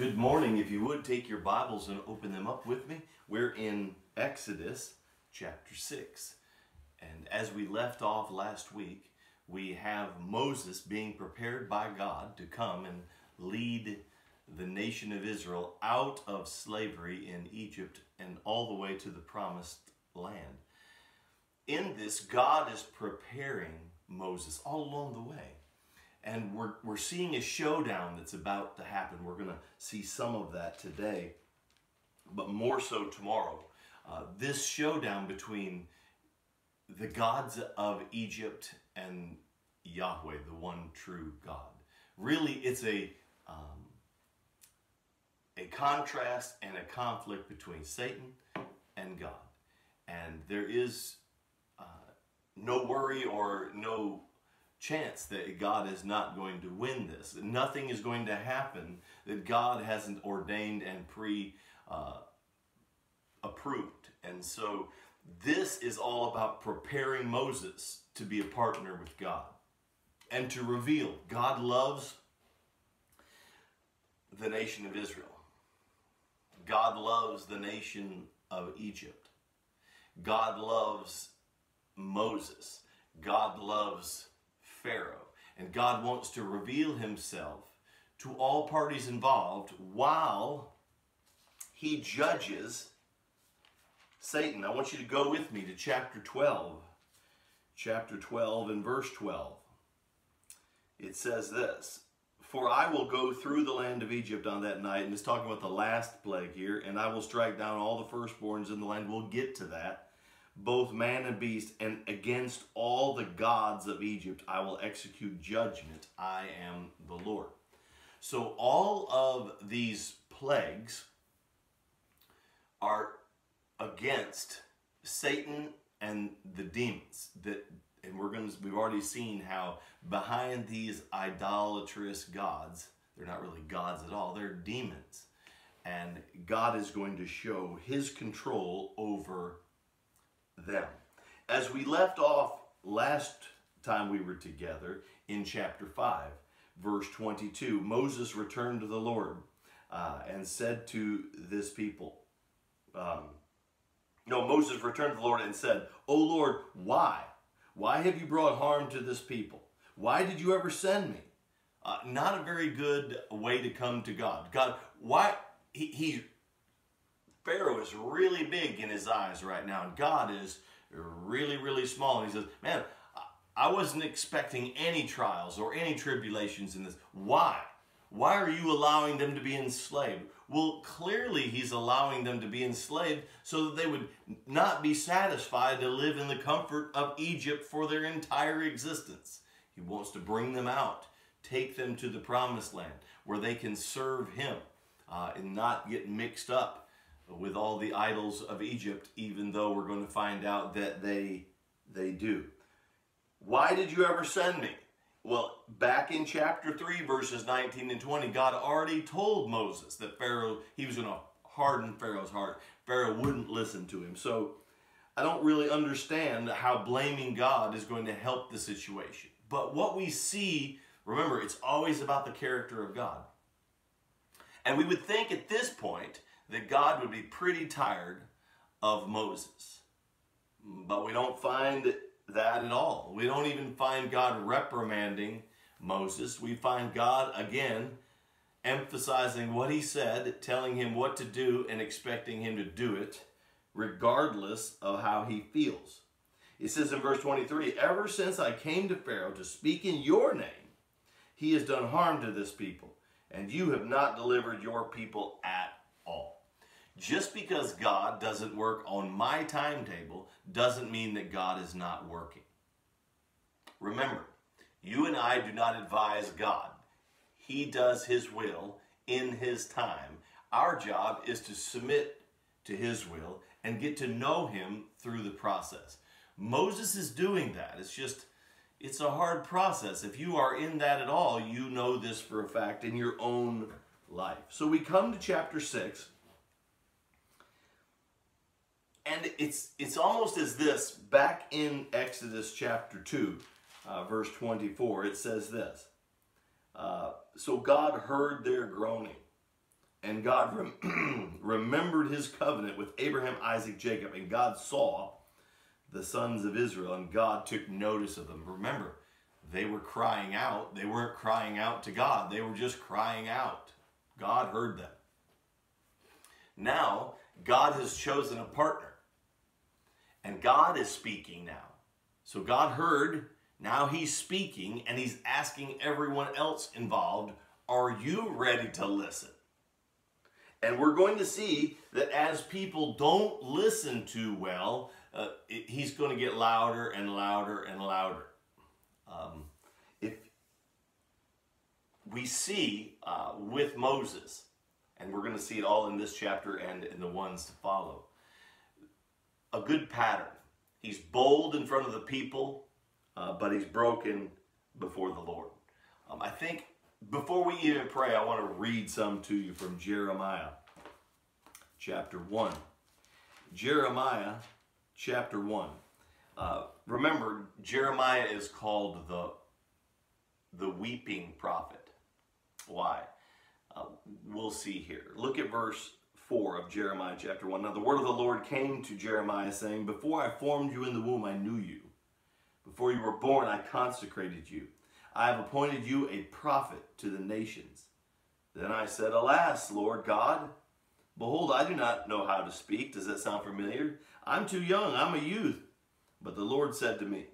Good morning. If you would take your Bibles and open them up with me. We're in Exodus chapter 6. And as we left off last week, we have Moses being prepared by God to come and lead the nation of Israel out of slavery in Egypt and all the way to the promised land. In this, God is preparing Moses all along the way. And we're, we're seeing a showdown that's about to happen. We're going to see some of that today, but more so tomorrow. Uh, this showdown between the gods of Egypt and Yahweh, the one true God. Really, it's a um, a contrast and a conflict between Satan and God. And there is uh, no worry or no chance that God is not going to win this. Nothing is going to happen that God hasn't ordained and pre uh, approved. And so this is all about preparing Moses to be a partner with God and to reveal God loves the nation of Israel. God loves the nation of Egypt. God loves Moses. God loves Pharaoh. And God wants to reveal himself to all parties involved while he judges Satan. I want you to go with me to chapter 12. Chapter 12 and verse 12. It says this For I will go through the land of Egypt on that night, and it's talking about the last plague here, and I will strike down all the firstborns in the land. We'll get to that both man and beast, and against all the gods of Egypt I will execute judgment. I am the Lord. So all of these plagues are against Satan and the demons that and we're going to we've already seen how behind these idolatrous gods they're not really gods at all they're demons and God is going to show his control over them. As we left off last time we were together in chapter 5, verse 22, Moses returned to the Lord uh, and said to this people, um, no, Moses returned to the Lord and said, O Lord, why? Why have you brought harm to this people? Why did you ever send me? Uh, not a very good way to come to God. God, why? He, he Pharaoh is really big in his eyes right now, and God is really, really small. And he says, Man, I wasn't expecting any trials or any tribulations in this. Why? Why are you allowing them to be enslaved? Well, clearly he's allowing them to be enslaved so that they would not be satisfied to live in the comfort of Egypt for their entire existence. He wants to bring them out, take them to the promised land where they can serve him uh, and not get mixed up with all the idols of Egypt, even though we're going to find out that they, they do. Why did you ever send me? Well, back in chapter 3, verses 19 and 20, God already told Moses that Pharaoh, he was going to harden Pharaoh's heart. Pharaoh wouldn't listen to him. So I don't really understand how blaming God is going to help the situation. But what we see, remember, it's always about the character of God. And we would think at this point that God would be pretty tired of Moses. But we don't find that at all. We don't even find God reprimanding Moses. We find God, again, emphasizing what he said, telling him what to do, and expecting him to do it, regardless of how he feels. It says in verse 23, Ever since I came to Pharaoh to speak in your name, he has done harm to this people, and you have not delivered your people at all. Just because God doesn't work on my timetable doesn't mean that God is not working. Remember, you and I do not advise God. He does His will in His time. Our job is to submit to His will and get to know Him through the process. Moses is doing that. It's just, it's a hard process. If you are in that at all, you know this for a fact in your own life. So we come to chapter 6 and it's it's almost as this back in Exodus chapter 2, uh, verse 24, it says this. Uh, so God heard their groaning and God rem- remembered his covenant with Abraham, Isaac, Jacob, and God saw the sons of Israel, and God took notice of them. Remember, they were crying out. They weren't crying out to God, they were just crying out. God heard them. Now, God has chosen a partner, and God is speaking now. So God heard, now he's speaking, and he's asking everyone else involved, Are you ready to listen? And we're going to see that as people don't listen too well, uh, it, he's going to get louder and louder and louder. Um, if we see uh, with Moses, and we're going to see it all in this chapter and in the ones to follow, a good pattern. He's bold in front of the people, uh, but he's broken before the Lord. Um, I think before we even pray, I want to read some to you from Jeremiah chapter 1. Jeremiah chapter 1. Uh, remember, Jeremiah is called the, the weeping prophet. Why? Uh, we'll see here. Look at verse 4 of Jeremiah chapter 1. Now the word of the Lord came to Jeremiah saying, Before I formed you in the womb, I knew you. Before you were born, I consecrated you. I have appointed you a prophet to the nations. Then I said, Alas, Lord God, behold, I do not know how to speak. Does that sound familiar? I'm too young, I'm a youth. But the Lord said to me,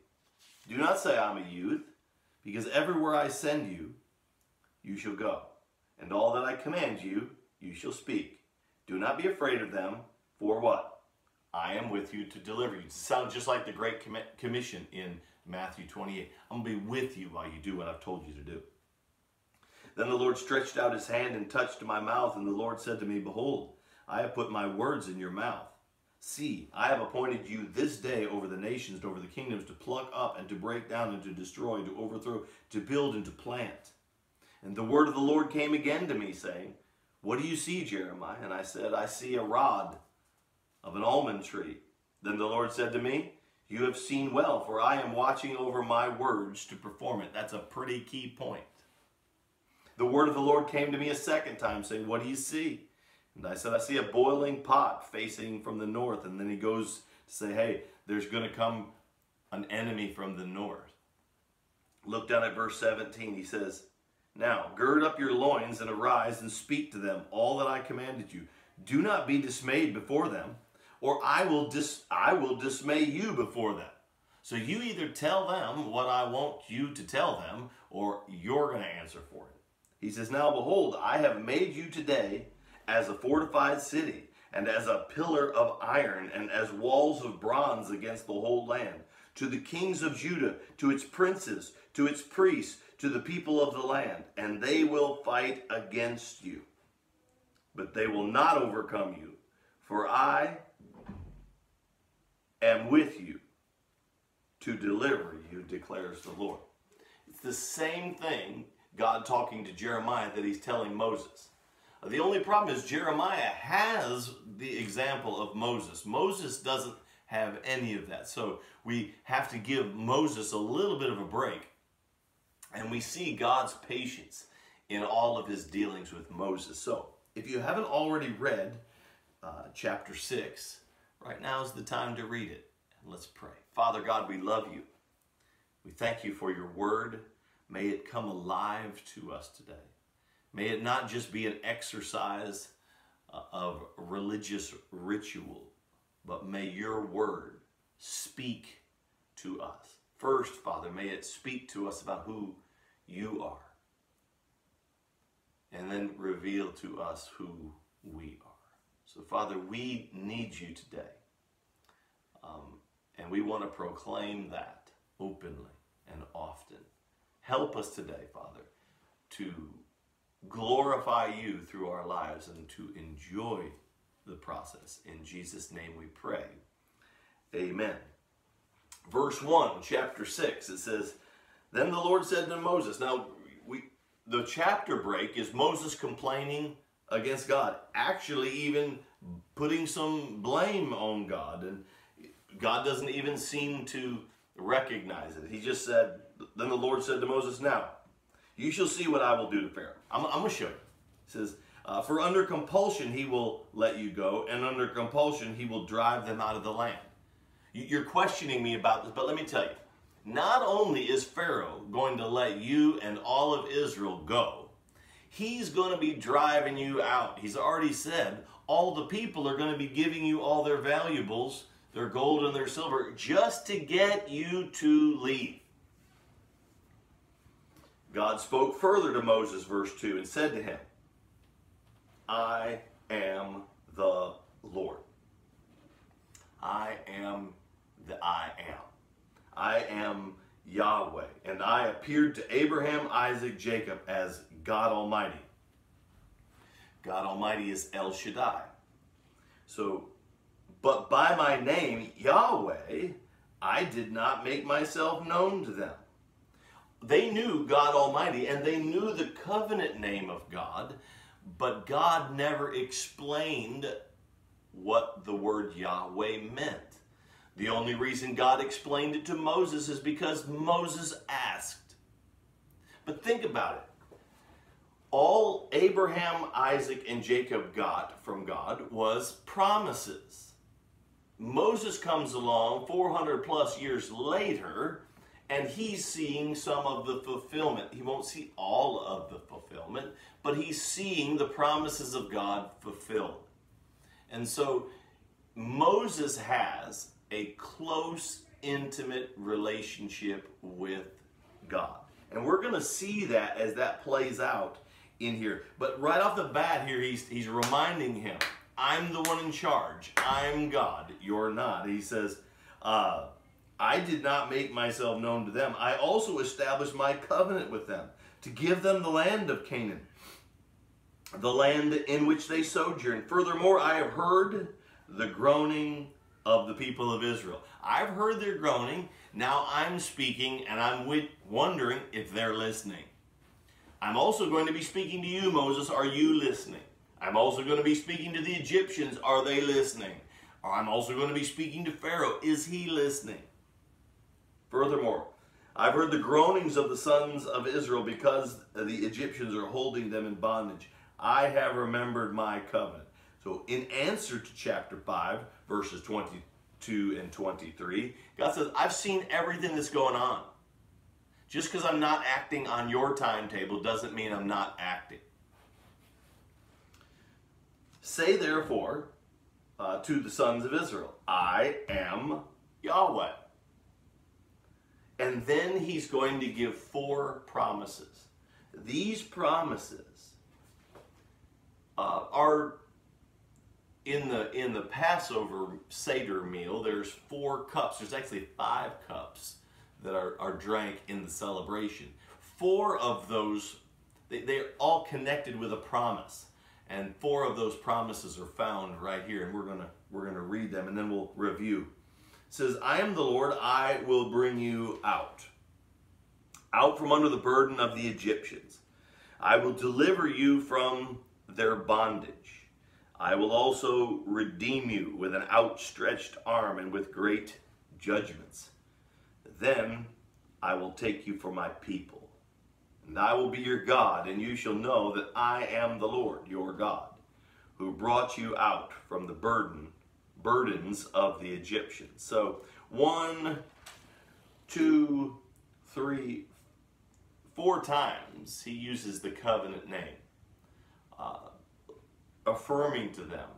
Do not say I'm a youth, because everywhere I send you, you shall go. And all that I command you, you shall speak. Do not be afraid of them, for what? I am with you to deliver you. Sounds just like the Great Commission in Matthew 28. I'm going to be with you while you do what I've told you to do. Then the Lord stretched out his hand and touched my mouth, and the Lord said to me, Behold, I have put my words in your mouth. See, I have appointed you this day over the nations and over the kingdoms to pluck up and to break down and to destroy, and to overthrow, to build and to plant. And the word of the Lord came again to me, saying, What do you see, Jeremiah? And I said, I see a rod of an almond tree. Then the Lord said to me, You have seen well, for I am watching over my words to perform it. That's a pretty key point. The word of the Lord came to me a second time, saying, What do you see? And I said, I see a boiling pot facing from the north. And then he goes to say, Hey, there's going to come an enemy from the north. Look down at verse 17. He says, Now gird up your loins and arise and speak to them all that I commanded you. Do not be dismayed before them, or I will dis- I will dismay you before them. So you either tell them what I want you to tell them, or you're going to answer for it. He says, Now behold, I have made you today as a fortified city, and as a pillar of iron, and as walls of bronze against the whole land. To the kings of Judah, to its princes, to its priests, to the people of the land, and they will fight against you. But they will not overcome you, for I am with you to deliver you, declares the Lord. It's the same thing God talking to Jeremiah that he's telling Moses. Uh, the only problem is Jeremiah has the example of Moses. Moses doesn't have any of that. So we have to give Moses a little bit of a break. And we see God's patience in all of his dealings with Moses. So if you haven't already read uh, chapter 6, right now is the time to read it. And let's pray. Father God, we love you. We thank you for your word. May it come alive to us today. May it not just be an exercise uh, of religious ritual, but may your word speak to us. First, Father, may it speak to us about who you are. And then reveal to us who we are. So, Father, we need you today. Um, and we want to proclaim that openly and often. Help us today, Father, to glorify you through our lives and to enjoy the process. In Jesus' name we pray. Amen. Verse 1, chapter 6, it says, Then the Lord said to Moses, Now, we, the chapter break is Moses complaining against God, actually, even putting some blame on God. And God doesn't even seem to recognize it. He just said, Then the Lord said to Moses, Now, you shall see what I will do to Pharaoh. I'm, I'm going to show you. He says, Uh, for under compulsion he will let you go, and under compulsion he will drive them out of the land. You're questioning me about this, but let me tell you. Not only is Pharaoh going to let you and all of Israel go, he's going to be driving you out. He's already said all the people are going to be giving you all their valuables, their gold and their silver, just to get you to leave. God spoke further to Moses, verse 2, and said to him, I am the Lord. I am the I am. I am Yahweh. And I appeared to Abraham, Isaac, Jacob as God Almighty. God Almighty is El Shaddai. So, but by my name, Yahweh, I did not make myself known to them. They knew God Almighty and they knew the covenant name of God, but God never explained what the word Yahweh meant. The only reason God explained it to Moses is because Moses asked. But think about it. All Abraham, Isaac, and Jacob got from God was promises. Moses comes along 400 plus years later and he's seeing some of the fulfillment. He won't see all of the fulfillment, but he's seeing the promises of God fulfilled. And so Moses has a close, intimate relationship with God. And we're going to see that as that plays out in here. But right off the bat here, he's, he's reminding him, I'm the one in charge. I'm God. You're not. He says, uh, I did not make myself known to them. I also established my covenant with them to give them the land of Canaan, the land in which they sojourn. Furthermore, I have heard the groaning of the people of Israel. I've heard their groaning. Now I'm speaking and I'm wondering if they're listening. I'm also going to be speaking to you, Moses. Are you listening? I'm also going to be speaking to the Egyptians. Are they listening? I'm also going to be speaking to Pharaoh. Is he listening? Furthermore, I've heard the groanings of the sons of Israel because the Egyptians are holding them in bondage. I have remembered my covenant. So, in answer to chapter 5, verses 22 and 23, God says, I've seen everything that's going on. Just because I'm not acting on your timetable doesn't mean I'm not acting. Say therefore uh, to the sons of Israel, I am Yahweh. And then he's going to give four promises. These promises uh, are in the in the Passover Seder meal. There's four cups. There's actually five cups that are, are drank in the celebration. Four of those, they, they're all connected with a promise. And four of those promises are found right here. And we're gonna we're gonna read them and then we'll review says, I am the Lord, I will bring you out, out from under the burden of the Egyptians. I will deliver you from their bondage. I will also redeem you with an outstretched arm and with great judgments. Then I will take you for my people, and I will be your God, and you shall know that I am the Lord your God, who brought you out from the burden burdens of the Egyptians. So one, two, three, four times he uses the covenant name, uh, affirming to them.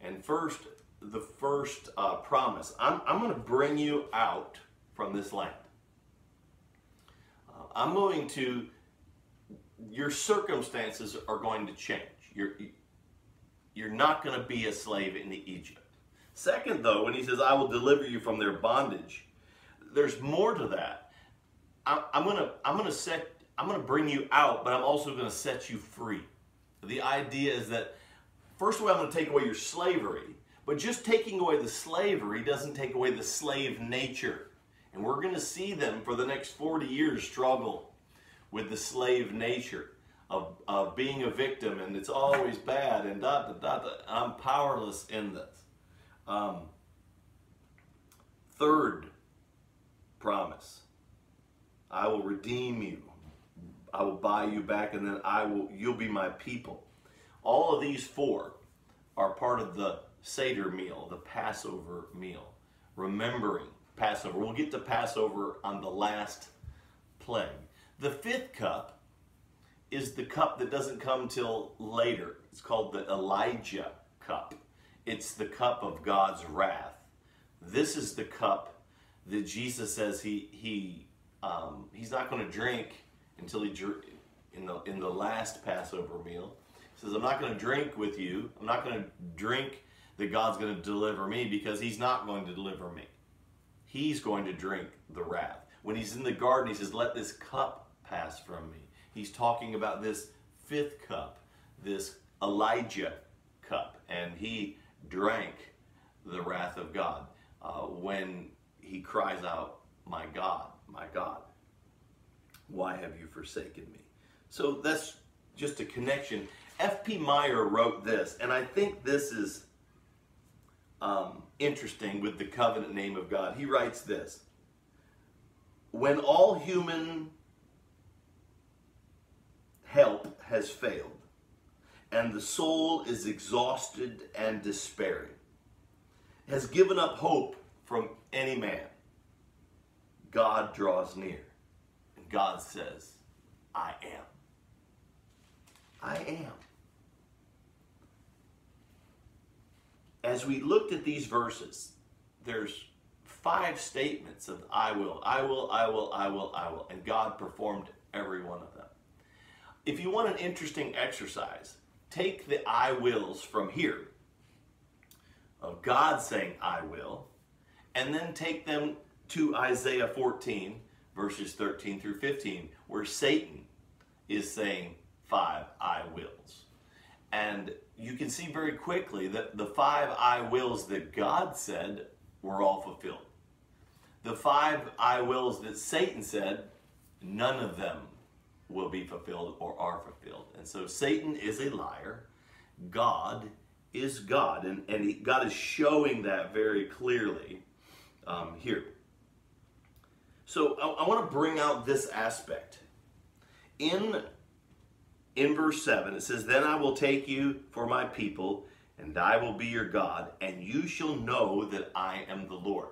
And first, the first uh, promise I'm, I'm going to bring you out from this land. Uh, I'm going to, your circumstances are going to change. You're, you're not going to be a slave in Egypt. Second, though, when he says, I will deliver you from their bondage, there's more to that. I, am gonna, I'm gonna set, I'm gonna bring you out, but I'm also gonna set you free. The idea is that, first of all, I'm gonna take away your slavery, but just taking away the slavery doesn't take away the slave nature. And we're gonna see them for the next 40 years struggle with the slave nature. Of, of being a victim and it's always bad and da da da da. I'm powerless in this. Um, third promise I will redeem you. I will buy you back, and then I will. You'll be my people. All of these four are part of the Seder meal, the Passover meal. Remembering Passover. We'll get to Passover on the last plague. The fifth cup is the cup that doesn't come till later. It's called the Elijah cup. It's the cup of God's wrath. This is the cup that Jesus says he he um, he's not going to drink until he in the in the last Passover meal. Says, "I'm not going to drink with you. I'm not going to drink that God's going to deliver me because He's not going to deliver me. He's going to drink the wrath." When he's in the garden, he says, "Let this cup pass from me." He's talking about this fifth cup, this Elijah cup, and he drank the wrath of God uh, when he cries out, My God, my God, why have you forsaken me? So that's just a connection. F.B. Meyer wrote this, and I think this is um, interesting with the covenant name of God. He writes this When all human help has failed, and the soul is exhausted and despairing, has given up hope from any man, God draws near. And God says, I am. I am. As we looked at these verses, there's five statements of I will, I will, I will, I will, I will, and God performed every one of them. If you want an interesting exercise, take the I wills from here, of God saying I will, and then take them to Isaiah 14, verses 13 through 15, where Satan is saying five I wills. And you can see very quickly that the five I wills that God said were all fulfilled. The five I wills that Satan said, none of them will be fulfilled or are fulfilled. And so Satan is a liar. God is God. And, and he, God is showing that very clearly um, here. So I, I want to bring out this aspect. In, in verse 7, it says, Then I will take you for my people, and I will be your God, and you shall know that I am the Lord.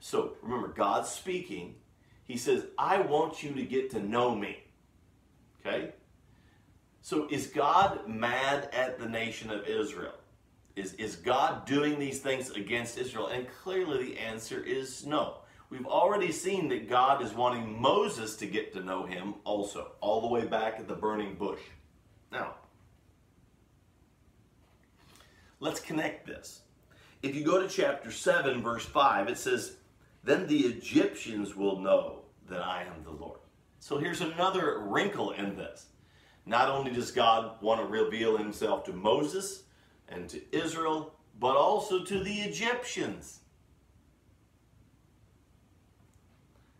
So remember, God's speaking. He says, I want you to get to know me. Okay? So is God mad at the nation of Israel? Is, is God doing these things against Israel? And clearly the answer is no. We've already seen that God is wanting Moses to get to know him also, all the way back at the burning bush. Now, let's connect this. If you go to chapter 7, verse 5, it says, Then the Egyptians will know that I am the Lord. So here's another wrinkle in this. Not only does God want to reveal himself to Moses and to Israel, but also to the Egyptians.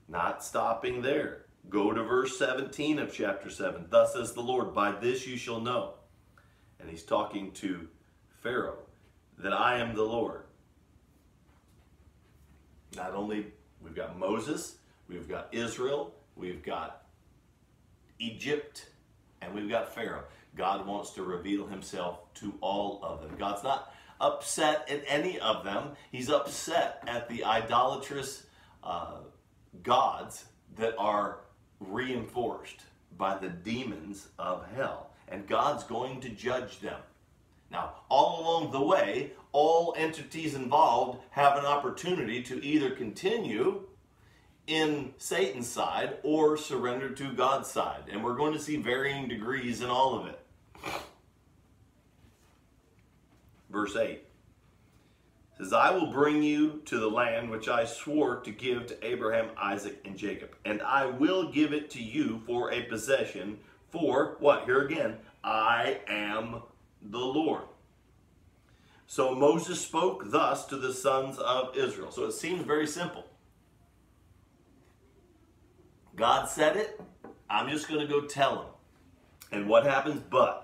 Not stopping there. Go to verse 17 of chapter 7. Thus says the Lord, By this you shall know. And he's talking to Pharaoh, that I am the Lord. Not only we've got Moses, we've got Israel, we've got Egypt, and we've got Pharaoh. God wants to reveal himself to all of them. God's not upset at any of them. He's upset at the idolatrous uh, gods that are reinforced by the demons of hell. And God's going to judge them. Now, all along the way, all entities involved have an opportunity to either continue in Satan's side or surrender to God's side. And we're going to see varying degrees in all of it. Verse 8 says, I will bring you to the land which I swore to give to Abraham, Isaac, and Jacob, and I will give it to you for a possession. For what? Here again, I am the Lord. So Moses spoke thus to the sons of Israel. So it seems very simple. God said it. I'm just going to go tell him. And what happens? But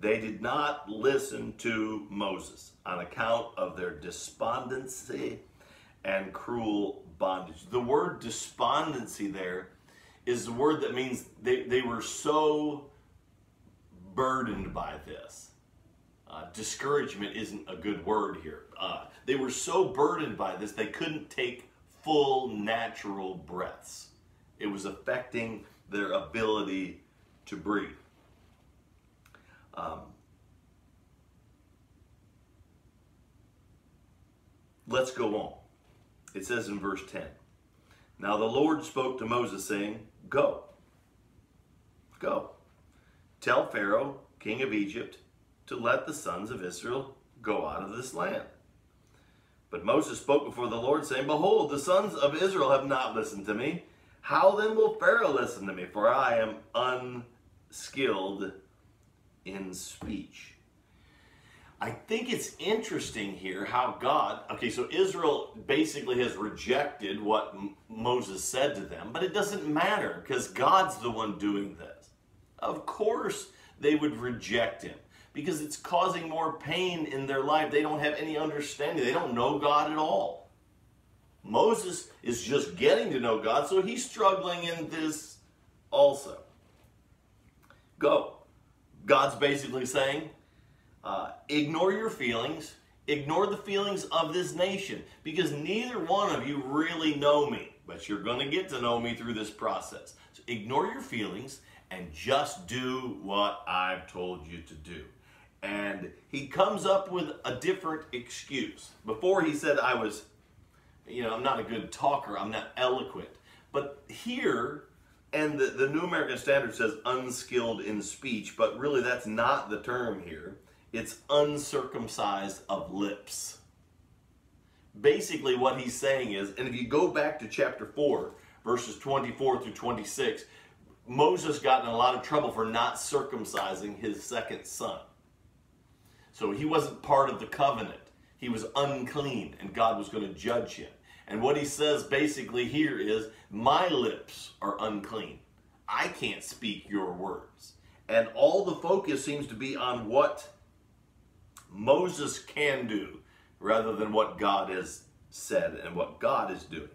they did not listen to Moses on account of their despondency and cruel bondage. The word despondency there is the word that means they, they were so burdened by this. uh, discouragement isn't a good word here. Uh, they were so burdened by this, they couldn't take full natural breaths. It was affecting their ability to breathe. Um, let's go on. It says in verse 10 Now the Lord spoke to Moses, saying, Go, go, tell Pharaoh, king of Egypt, to let the sons of Israel go out of this land. But Moses spoke before the Lord, saying, Behold, the sons of Israel have not listened to me. How then will Pharaoh listen to me? For I am unskilled in speech. I think it's interesting here how God, okay, so Israel basically has rejected what M- Moses said to them, but it doesn't matter because God's the one doing this. Of course, they would reject him because it's causing more pain in their life. They don't have any understanding, they don't know God at all. Moses is just getting to know God, so he's struggling in this also. Go. God's basically saying, uh, ignore your feelings, ignore the feelings of this nation, because neither one of you really know me, but you're going to get to know me through this process. So ignore your feelings and just do what I've told you to do. And he comes up with a different excuse. Before he said, I was, you know, I'm not a good talker, I'm not eloquent. But here, and the, the New American Standard says unskilled in speech, but really that's not the term here. It's uncircumcised of lips. Basically, what he's saying is, and if you go back to chapter 4, verses 24 through 26, Moses got in a lot of trouble for not circumcising his second son. So he wasn't part of the covenant. He was unclean, and God was going to judge him. And what he says basically here is, My lips are unclean. I can't speak your words. And all the focus seems to be on what Moses can do rather than what God has said and what God is doing.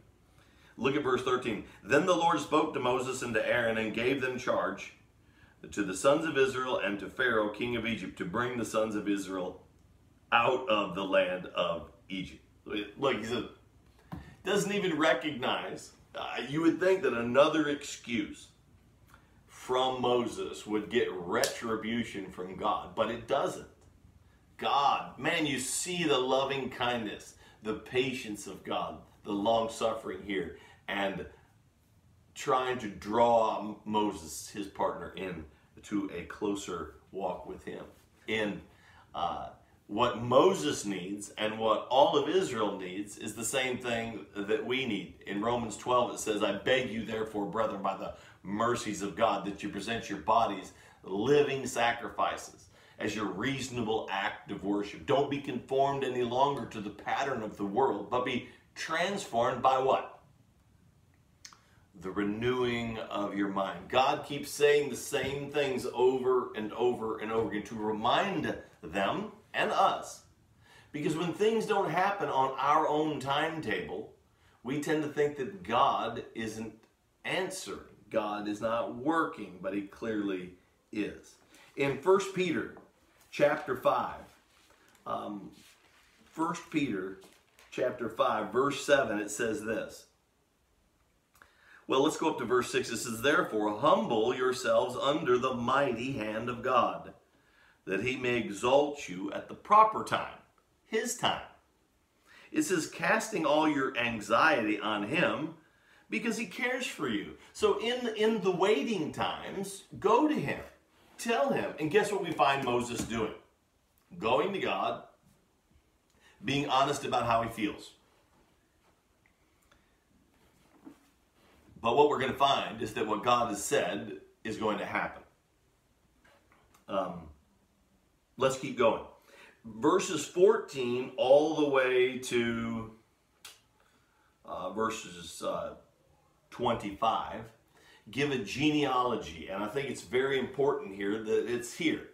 Look at verse 13. Then the Lord spoke to Moses and to Aaron and gave them charge to the sons of Israel and to Pharaoh, king of Egypt, to bring the sons of Israel out of the land of Egypt. Look, he said, doesn't even recognize. Uh, you would think that another excuse from Moses would get retribution from God, but it doesn't. God, man, you see the loving kindness, the patience of God, the long suffering here, and trying to draw Moses, his partner, in to a closer walk with him. In uh, what Moses needs and what all of Israel needs is the same thing that we need. In Romans 12, it says, I beg you, therefore, brethren, by the mercies of God, that you present your bodies living sacrifices as your reasonable act of worship. Don't be conformed any longer to the pattern of the world, but be transformed by what? The renewing of your mind. God keeps saying the same things over and over and over again to remind them and us. Because when things don't happen on our own timetable, we tend to think that God isn't answering. God is not working, but he clearly is. In 1 Peter chapter 5, um, 1 Peter chapter 5, verse 7, it says this. Well, let's go up to verse 6. It says, Therefore, humble yourselves under the mighty hand of God that he may exalt you at the proper time, his time. It says, casting all your anxiety on him because he cares for you. So in, in the waiting times, go to him, tell him. And guess what we find Moses doing? Going to God, being honest about how he feels. But what we're going to find is that what God has said is going to happen. Um, let's keep going. Verses 14 all the way to uh, verses uh, 25 give a genealogy, and I think it's very important here that it's here.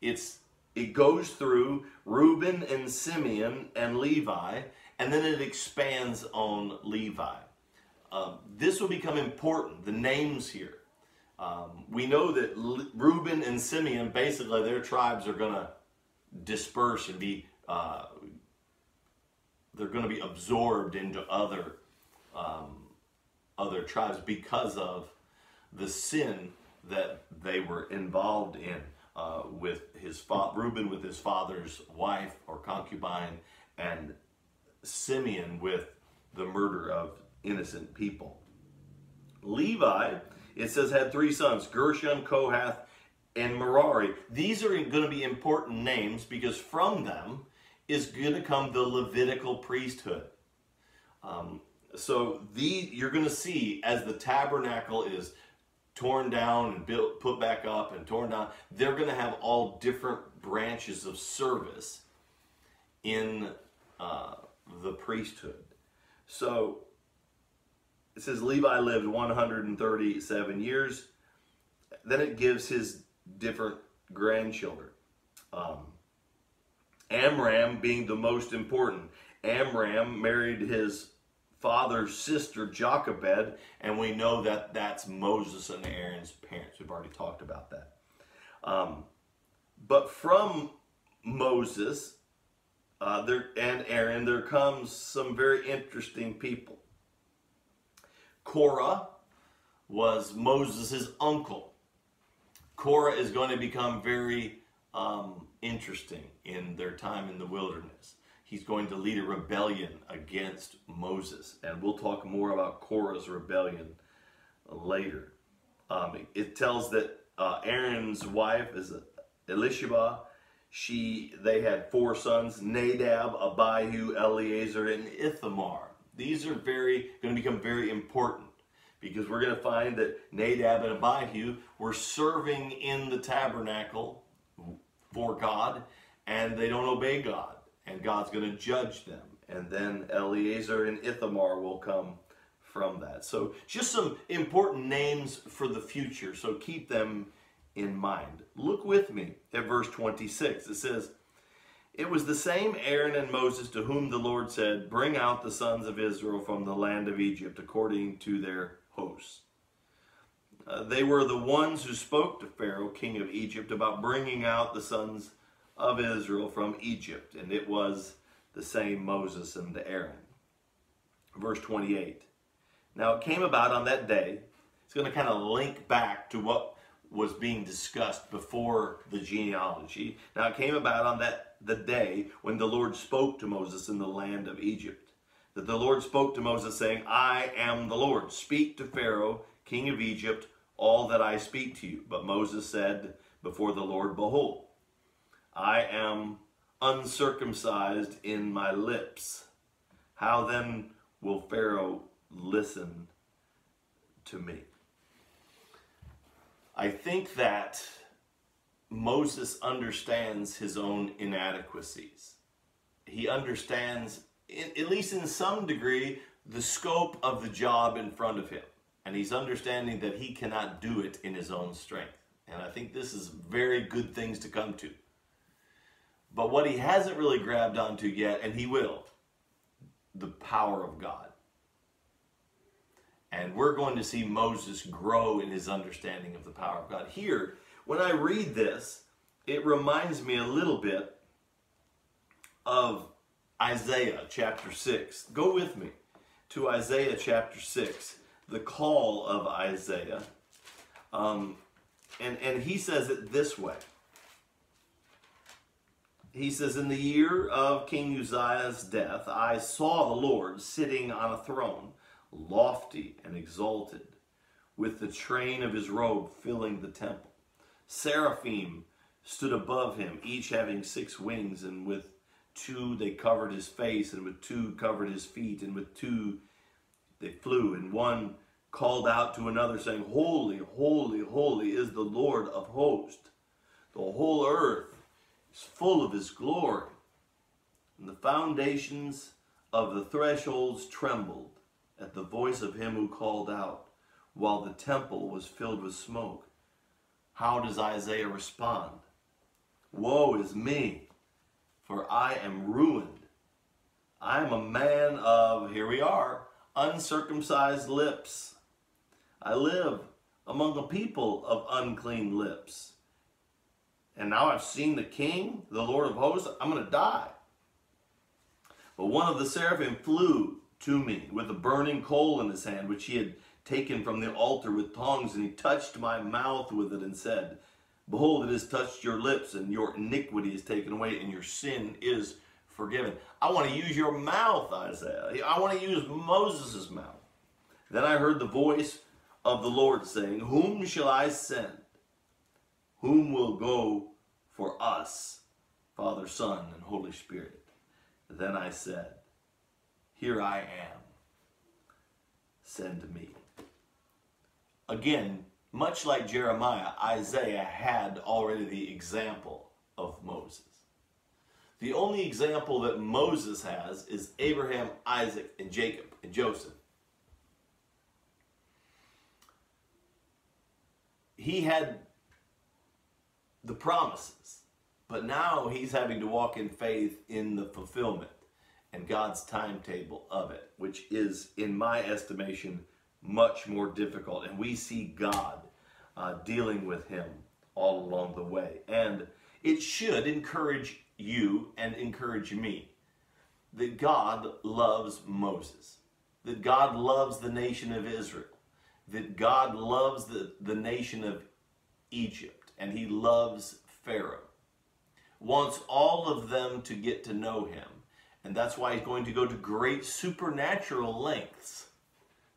It's it goes through Reuben and Simeon and Levi, and then it expands on Levi. Um, this will become important. The names here. Um, we know that Reuben and Simeon, basically, their tribes are going to disperse and be uh, they're going to be absorbed into other um, other tribes because of the sin that they were involved in uh, with his fa- Reuben with his father's wife or concubine, and Simeon with the murder of innocent people. Levi, it says, had three sons Gershon, Kohath, and Merari. These are going to be important names because from them is going to come the Levitical priesthood. Um, so the you're going to see as the tabernacle is torn down and built, put back up and torn down, they're going to have all different branches of service in uh, the priesthood. So it says Levi lived 137 years. Then it gives his different grandchildren. Um, Amram being the most important. Amram married his father's sister Jochebed, and we know that that's Moses and Aaron's parents. We've already talked about that. Um, but from Moses uh, there and Aaron, there comes some very interesting people. Korah was Moses' uncle. Korah is going to become very um, interesting in their time in the wilderness. He's going to lead a rebellion against Moses, and we'll talk more about Korah's rebellion later. Um, it tells that uh, Aaron's wife is Elisheba. She, they had four sons: Nadab, Abihu, Eleazar, and Ithamar. These are very going to become very important because we're going to find that Nadab and Abihu were serving in the tabernacle for God and they don't obey God and God's going to judge them. And then Eleazar and Ithamar will come from that. So just some important names for the future. So keep them in mind. Look with me at verse 26. It says, It was the same Aaron and Moses to whom the Lord said, Bring out the sons of Israel from the land of Egypt according to their hosts. Uh, they were the ones who spoke to Pharaoh, king of Egypt, about bringing out the sons of Israel from Egypt, and it was the same Moses and Aaron. Verse 28. Now it came about on that day, it's going to kind of link back to what was being discussed before the genealogy. Now it came about on that the day when the Lord spoke to Moses in the land of Egypt. That the Lord spoke to Moses saying, I am the Lord. Speak to Pharaoh, king of Egypt, all that I speak to you. But Moses said before the Lord, Behold, I am uncircumcised in my lips. How then will Pharaoh listen to me? I think that Moses understands his own inadequacies. He understands, at least in some degree, the scope of the job in front of him. And he's understanding that he cannot do it in his own strength. And I think this is very good things to come to. But what he hasn't really grabbed onto yet, and he will, the power of God. And we're going to see Moses grow in his understanding of the power of God. Here, when I read this, it reminds me a little bit of Isaiah chapter 6. Go with me to Isaiah chapter 6, the call of Isaiah. Um, and, and he says it this way he says, In the year of King Uzziah's death, I saw the Lord sitting on a throne, lofty and exalted, with the train of his robe filling the temple. Seraphim stood above him, each having six wings, and with two they covered his face, and with two covered his feet, and with two they flew, and one called out to another, saying, Holy, holy, holy is the Lord of hosts. The whole earth is full of his glory. And the foundations of the thresholds trembled at the voice of him who called out, while the temple was filled with smoke. How does Isaiah respond? Woe is me, for I am ruined. I am a man of, here we are, uncircumcised lips. I live among a people of unclean lips and now I've seen the king, the Lord of hosts, I'm going to die. But one of the seraphim flew to me with a burning coal in his hand, which he had taken from the altar with tongs, and he touched my mouth with it and said, Behold, it has touched your lips, and your iniquity is taken away, and your sin is forgiven. I want to use your mouth, Isaiah. I want to use Moses' mouth. Then I heard the voice of the Lord saying, Whom shall I send? Whom will go for us, Father, Son, and Holy Spirit? Then I said, Here I am. Send me. Again, much like Jeremiah, Isaiah had already the example of Moses. The only example that Moses has is Abraham, Isaac, and Jacob, and Joseph. He had the promises, but now he's having to walk in faith in the fulfillment and God's timetable of it, which is, in my estimation, much more difficult. And we see God uh, dealing with him all along the way. And it should encourage you and encourage me that God loves Moses, that God loves the nation of Israel, that God loves the, the nation of Egypt, and he loves Pharaoh. Wants all of them to get to know him. And that's why he's going to go to great supernatural lengths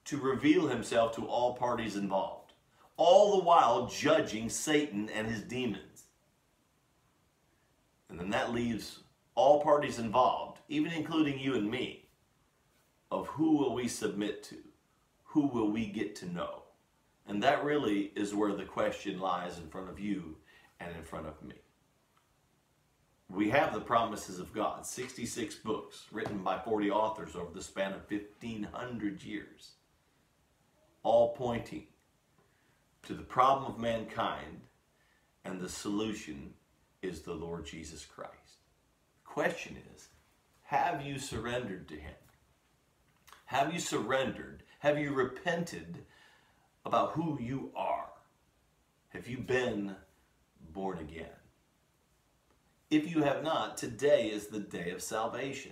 to reveal himself to all parties involved, all the while judging Satan and his demons. And then that leaves all parties involved, even including you and me, of who will we submit to? Who will we get to know? And that really is where the question lies in front of you and in front of me. We have the promises of God, 66 books written by 40 authors over the span of 1,500 years all pointing to the problem of mankind, and the solution is the Lord Jesus Christ. The question is have you surrendered to Him? Have you surrendered? Have you repented about who you are? Have you been born again? If you have not, today is the day of salvation.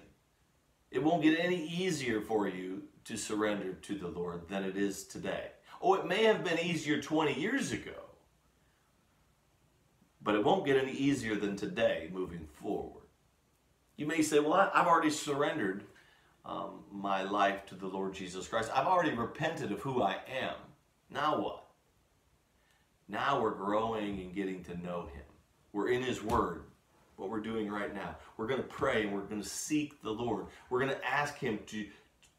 It won't get any easier for you to surrender to the Lord than it is today. Oh, it may have been easier 20 years ago, but it won't get any easier than today moving forward. You may say, Well, I've already surrendered um, my life to the Lord Jesus Christ. I've already repented of who I am. Now what? Now we're growing and getting to know Him. We're in His Word what we're doing right now. We're going to pray and we're going to seek the Lord. We're going to ask Him to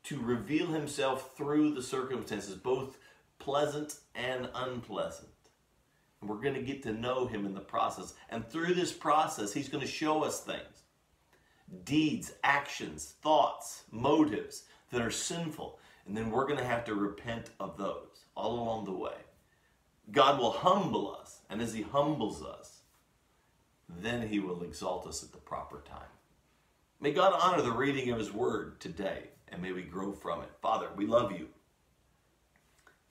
to reveal himself through the circumstances, both pleasant and unpleasant. And we're going to get to know him in the process. And through this process, he's going to show us things deeds, actions, thoughts, motives that are sinful. And then we're going to have to repent of those all along the way. God will humble us. And as he humbles us, then he will exalt us at the proper time. May God honor the reading of his word today and may we grow from it. Father, we love you.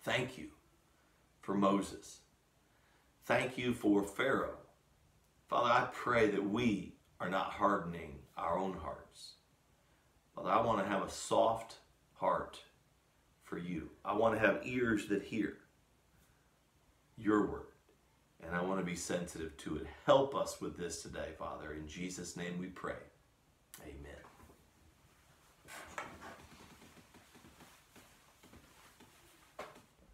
Thank you for Moses. Thank you for Pharaoh. Father, I pray that we are not hardening our own hearts. Father, I want to have a soft heart for you. I want to have ears that hear your word. And I want to be sensitive to it. Help us with this today, Father. In Jesus' name we pray.